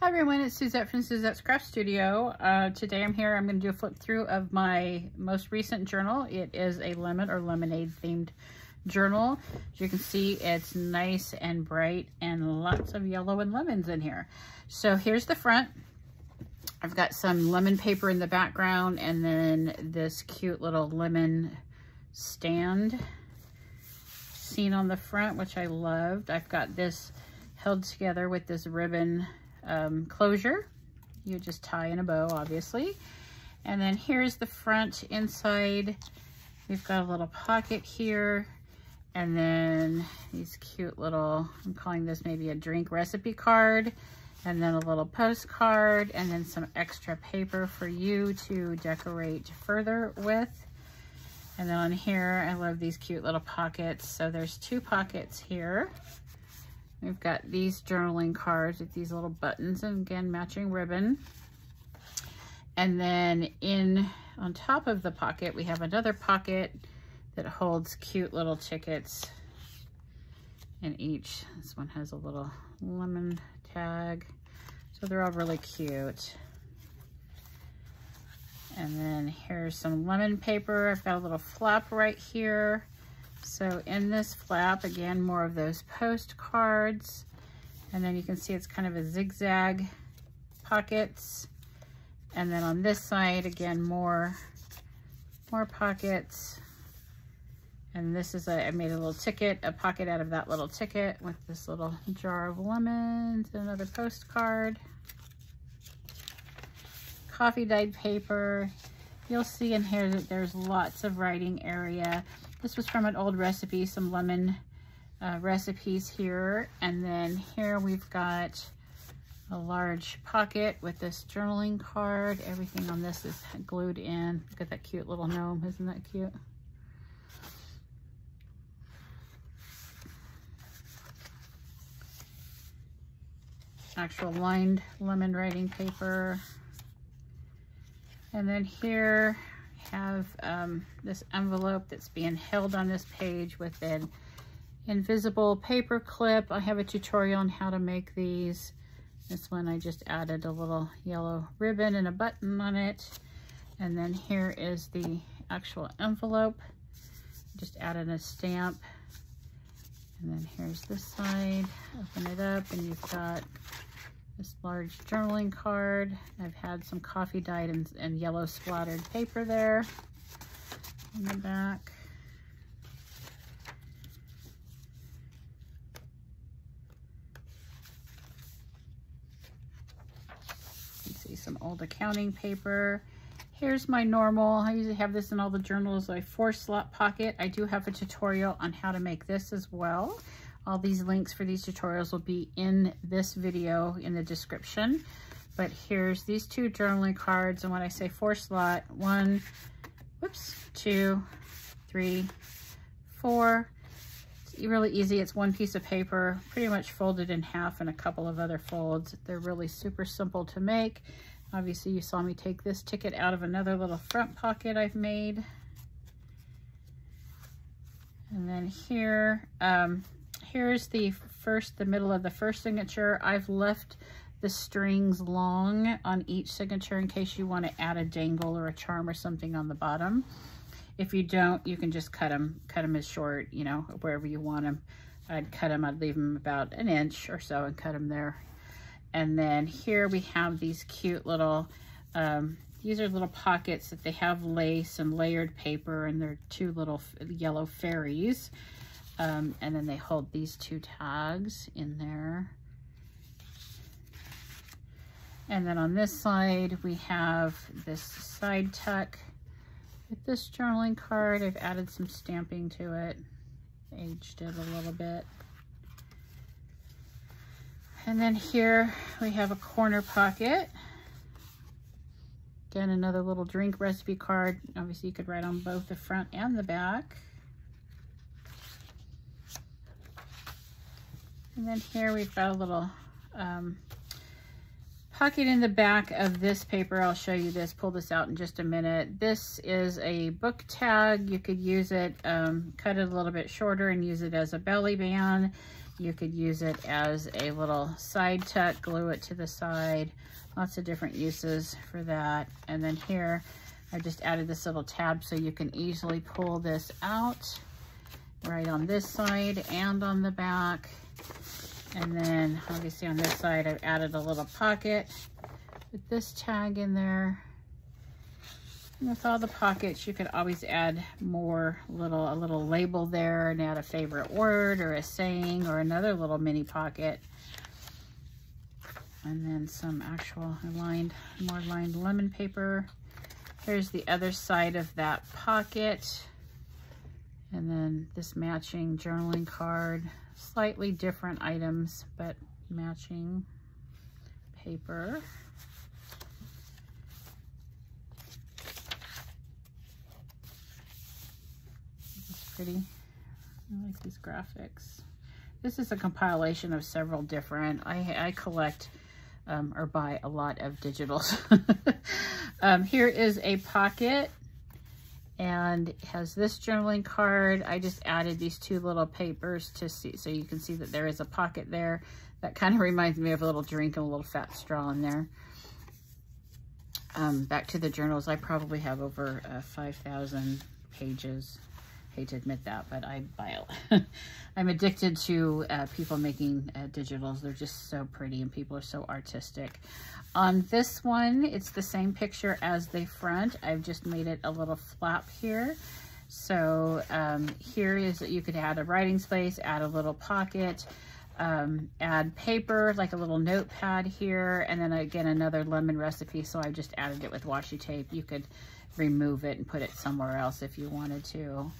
Hi everyone, it's Suzette from Suzette's Craft Studio. Uh, today I'm here, I'm going to do a flip through of my most recent journal. It is a lemon or lemonade themed journal. As you can see, it's nice and bright and lots of yellow and lemons in here. So here's the front. I've got some lemon paper in the background and then this cute little lemon stand scene on the front, which I loved. I've got this held together with this ribbon um, closure. You just tie in a bow, obviously. And then here's the front inside. We've got a little pocket here. And then these cute little, I'm calling this maybe a drink recipe card. And then a little postcard. And then some extra paper for you to decorate further with. And then on here, I love these cute little pockets. So there's two pockets here. We've got these journaling cards with these little buttons and again, matching ribbon. And then in on top of the pocket, we have another pocket that holds cute little tickets in each. This one has a little lemon tag. So they're all really cute. And then here's some lemon paper. I've got a little flap right here. So in this flap, again, more of those postcards. And then you can see it's kind of a zigzag pockets. And then on this side, again, more, more pockets. And this is a, I made a little ticket, a pocket out of that little ticket with this little jar of lemons, another postcard. Coffee dyed paper. You'll see in here that there's lots of writing area. This was from an old recipe, some lemon uh, recipes here. And then here we've got a large pocket with this journaling card. Everything on this is glued in. Look at that cute little gnome. Isn't that cute? Actual lined lemon writing paper. And then here have um, this envelope that's being held on this page with an invisible paper clip. I have a tutorial on how to make these. This one I just added a little yellow ribbon and a button on it. And then here is the actual envelope. Just added a stamp. And then here's this side. Open it up and you've got this large journaling card. I've had some coffee dyed and, and yellow splattered paper there on the back. See some old accounting paper. Here's my normal, I usually have this in all the journals, a four slot pocket. I do have a tutorial on how to make this as well. All these links for these tutorials will be in this video in the description. But here's these two journaling cards. And when I say four slot, one, whoops, two, three, four. It's really easy. It's one piece of paper, pretty much folded in half and a couple of other folds. They're really super simple to make. Obviously, you saw me take this ticket out of another little front pocket I've made. And then here, um, here's the first, the middle of the first signature. I've left the strings long on each signature in case you want to add a dangle or a charm or something on the bottom. If you don't, you can just cut them, cut them as short, you know, wherever you want them. I'd cut them, I'd leave them about an inch or so and cut them there. And then here we have these cute little, um, these are little pockets that they have lace and layered paper and they're two little yellow fairies. Um, and then they hold these two tags in there. And then on this side, we have this side tuck with this journaling card. I've added some stamping to it, aged it a little bit. And then here we have a corner pocket. Again, another little drink recipe card. Obviously, you could write on both the front and the back. And then here we've got a little um, pocket in the back of this paper. I'll show you this, pull this out in just a minute. This is a book tag. You could use it, um, cut it a little bit shorter and use it as a belly band. You could use it as a little side tuck, glue it to the side. Lots of different uses for that. And then here, I just added this little tab so you can easily pull this out right on this side and on the back. And then obviously on this side, I've added a little pocket with this tag in there. And with all the pockets, you could always add more little, a little label there and add a favorite word or a saying or another little mini pocket. And then some actual lined, more lined lemon paper. Here's the other side of that pocket. And then this matching journaling card, slightly different items, but matching paper. It's pretty. I like these graphics. This is a compilation of several different, I, I collect um, or buy a lot of digitals. um, here is a pocket and has this journaling card. I just added these two little papers to see, so you can see that there is a pocket there. That kind of reminds me of a little drink and a little fat straw in there. Um, back to the journals, I probably have over uh, 5,000 pages. Hate to admit that, but I buy it. I'm addicted to uh, people making uh, digitals. They're just so pretty and people are so artistic. On this one, it's the same picture as the front. I've just made it a little flap here. So um, here is, that you could add a writing space, add a little pocket, um, add paper, like a little notepad here, and then again, another lemon recipe. So I just added it with washi tape. You could remove it and put it somewhere else if you wanted to.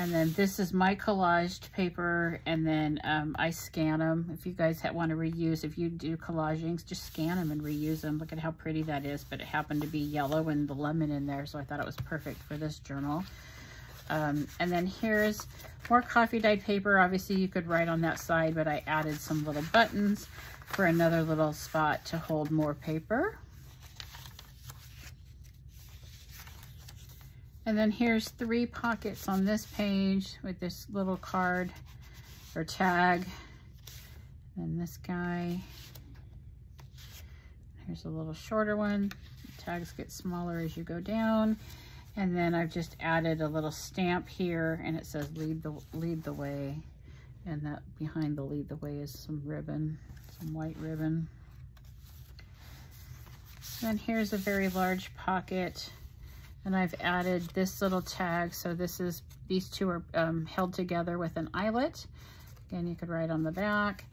And then this is my collaged paper, and then um, I scan them. If you guys want to reuse, if you do collaging, just scan them and reuse them. Look at how pretty that is, but it happened to be yellow and the lemon in there, so I thought it was perfect for this journal. Um, and then here's more coffee dyed paper. Obviously, you could write on that side, but I added some little buttons for another little spot to hold more paper. And then here's three pockets on this page with this little card or tag. And this guy. Here's a little shorter one. tags get smaller as you go down. And then I've just added a little stamp here and it says lead the, lead the way. And that behind the lead the way is some ribbon, some white ribbon. And then here's a very large pocket and I've added this little tag. So this is, these two are um, held together with an eyelet. Again, you could write on the back.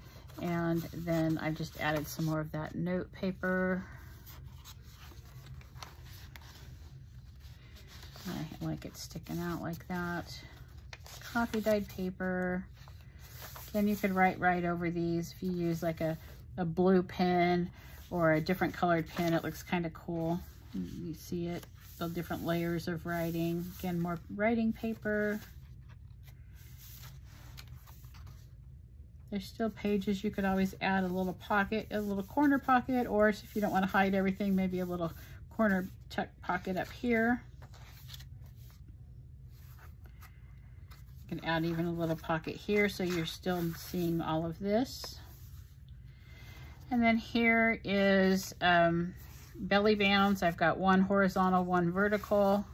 And then I've just added some more of that note paper. I like it sticking out like that. Coffee dyed paper. Again, you could write right over these if you use like a, a blue pen or a different colored pen. It looks kind of cool. You see it the different layers of writing. Again, more writing paper. There's still pages. You could always add a little pocket, a little corner pocket, or if you don't want to hide everything, maybe a little corner tuck pocket up here. You can add even a little pocket here so you're still seeing all of this. And then here is um, belly bands. I've got one horizontal, one vertical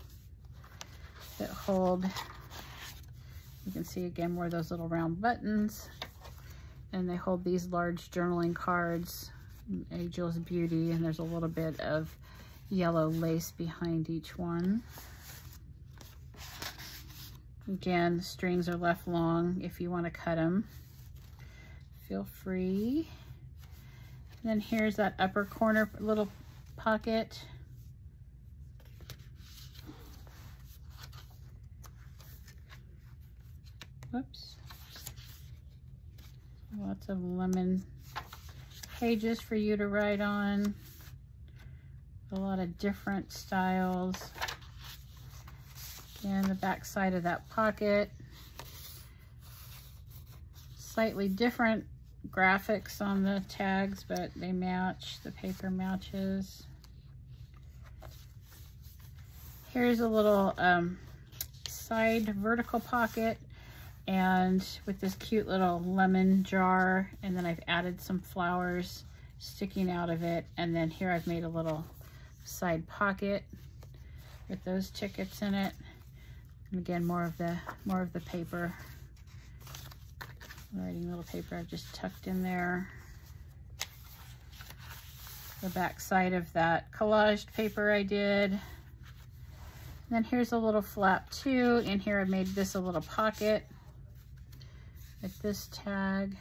that hold, you can see again where those little round buttons, and they hold these large journaling cards, Ageless Beauty, and there's a little bit of yellow lace behind each one. Again, strings are left long if you want to cut them. Feel free. And then here's that upper corner little pocket. Whoops. Lots of lemon pages for you to write on. A lot of different styles. And the back side of that pocket. Slightly different graphics on the tags, but they match. The paper matches. Here's a little um, side vertical pocket and with this cute little lemon jar. And then I've added some flowers sticking out of it. And then here I've made a little side pocket with those tickets in it. And again more of the more of the paper. Writing little paper I've just tucked in there. The back side of that collaged paper I did then here's a little flap too. In here I made this a little pocket with this tag.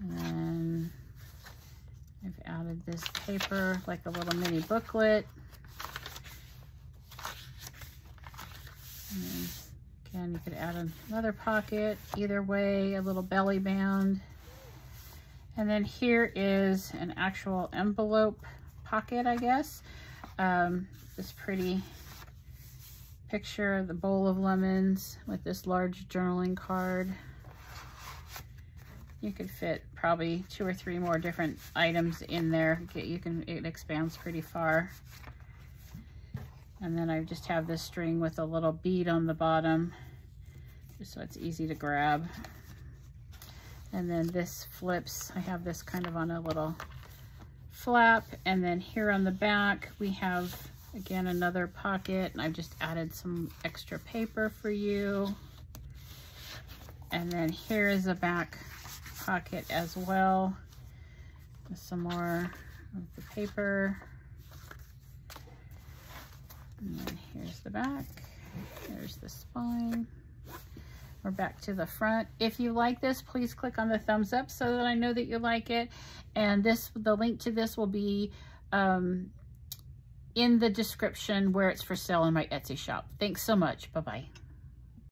And I've added this paper like a little mini booklet. And again, you could add another pocket. Either way, a little belly band. And then here is an actual envelope pocket, I guess. Um, this pretty picture of the bowl of lemons with this large journaling card. You could fit probably two or three more different items in there. You can, it expands pretty far. And then I just have this string with a little bead on the bottom, just so it's easy to grab. And then this flips, I have this kind of on a little flap. And then here on the back, we have, again, another pocket. And I've just added some extra paper for you. And then here is a back pocket as well. With some more of the paper. And then here's the back. There's the spine. We're back to the front. If you like this, please click on the thumbs up so that I know that you like it. And this, the link to this will be um, in the description where it's for sale in my Etsy shop. Thanks so much. Bye-bye.